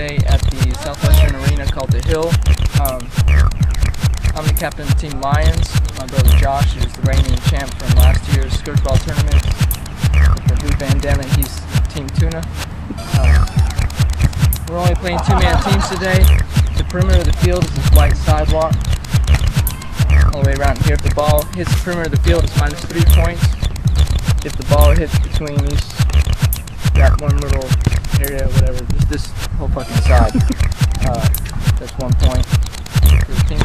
today at the Southwestern Arena called The Hill. Um, I'm the captain of Team Lions. My brother Josh is the reigning champ from last year's Scourgeball tournament. The blue bandana, he's Team Tuna. Um, we're only playing two-man teams today. The perimeter of the field is this white sidewalk. All the way around here. If the ball hits the perimeter of the field, it's minus three points. If the ball hits between these, that one little area, whatever, just this whole fucking side, uh, that's one point for the team.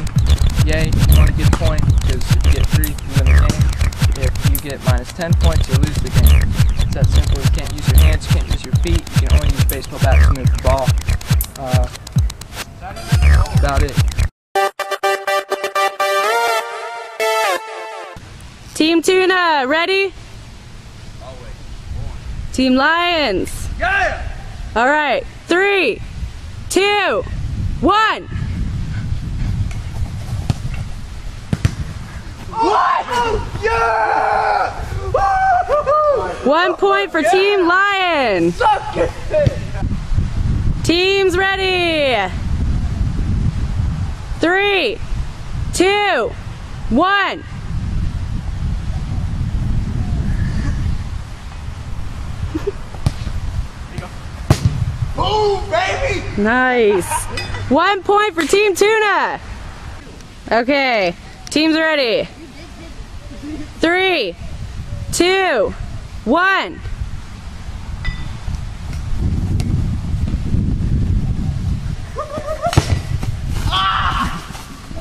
Yay, you want to get a point, because if you get three, you win the game. If you get minus 10 points, you lose the game. It's that simple. You can't use your hands, you can't use your feet, you can only use baseball bat to move the ball. Uh, that's about it. Team Tuna, ready? Team Lions. Yeah! All right, three, two, one. What? Yeah! One point for Team Lion. Teams ready. Three, two, one. Boom, baby! Nice. One point for Team Tuna. Okay, teams ready. Three, two, one.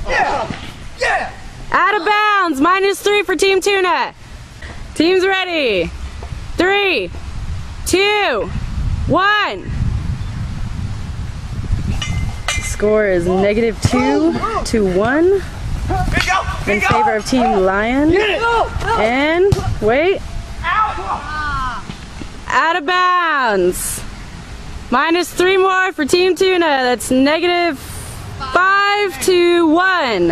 Yeah! Yeah! Out of bounds, minus three for Team Tuna. Teams ready. Three, two, one. Score is negative two to one in favor of Team Lion. And wait, Out! out of bounds. Minus three more for Team Tuna. That's negative five to one.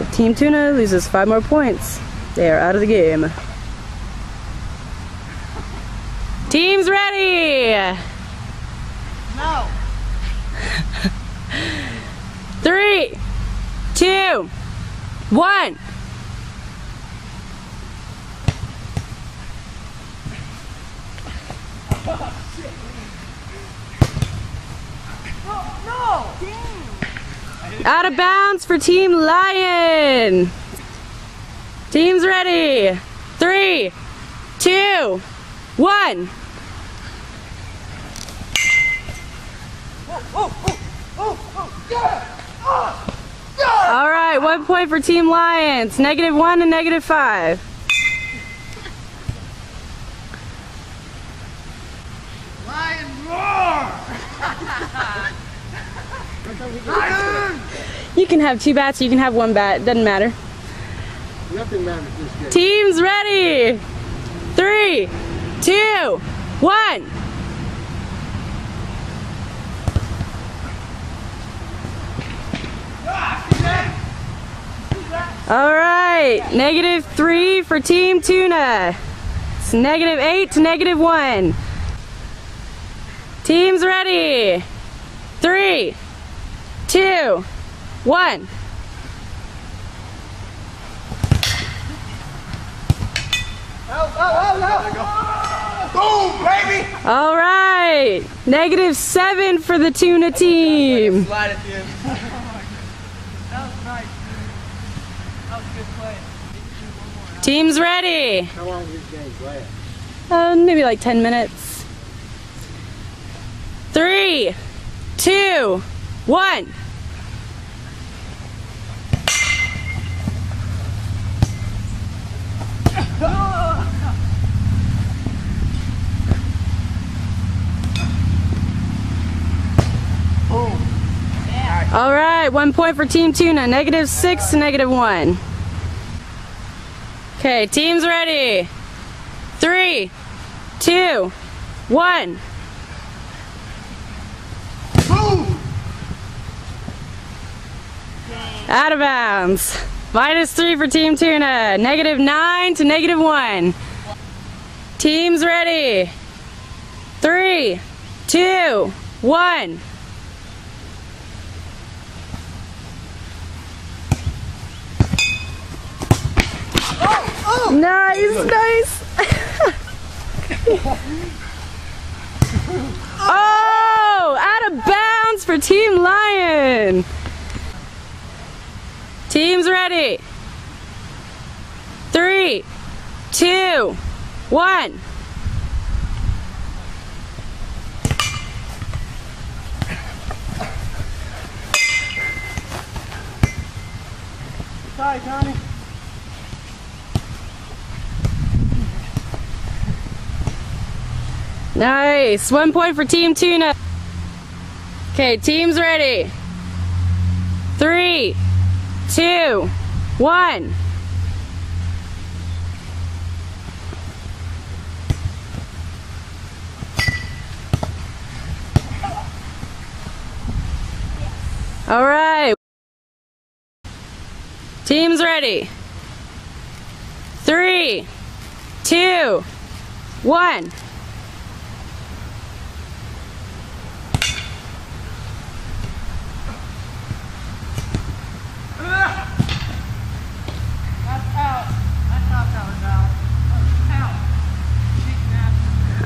If Team Tuna loses five more points, they are out of the game. Teams ready. No! Three, two, one. Out of bounds for Team Lion. Teams ready. Three, two, one. All right, one point for Team Lions. Negative one and negative five. Lion roar! You can have two bats, you can have one bat, doesn't matter. Nothing matters this game. Teams ready. Three, two, one. All right, negative three for Team Tuna. It's negative eight to negative one. Teams ready. Three, two, one. Boom, baby! All right, negative seven for the Tuna team. Slide at the end. that was nice, That was a good play. Teams ready. How long does this game last? Uh, maybe like 10 minutes. Three, two, one. All right, one point for Team Tuna. Negative six to negative one. Okay, teams ready. Three, two, one. Out of bounds. Minus three for Team Tuna. Negative nine to negative one. Teams ready. Three, two, one. Oh. Nice, nice. oh, out of bounds for Team Lion. Teams ready. Three, two, one. Nice. One point for Team Tuna. Okay, teams ready. Three, two, one. All right. Teams ready. Three, two, one.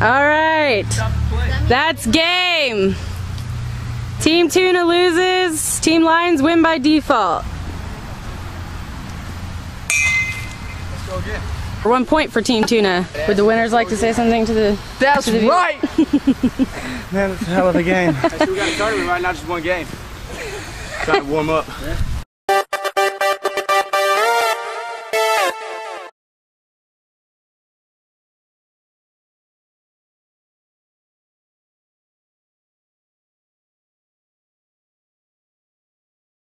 All right. That's game. Team Tuna loses. Team Lions win by default. For one point for Team Tuna. Would the winners like to say something to the? That's the- right. Man, it's a hell of a game. Hey, so we got a tournament right now, just one game. Trying to warm up.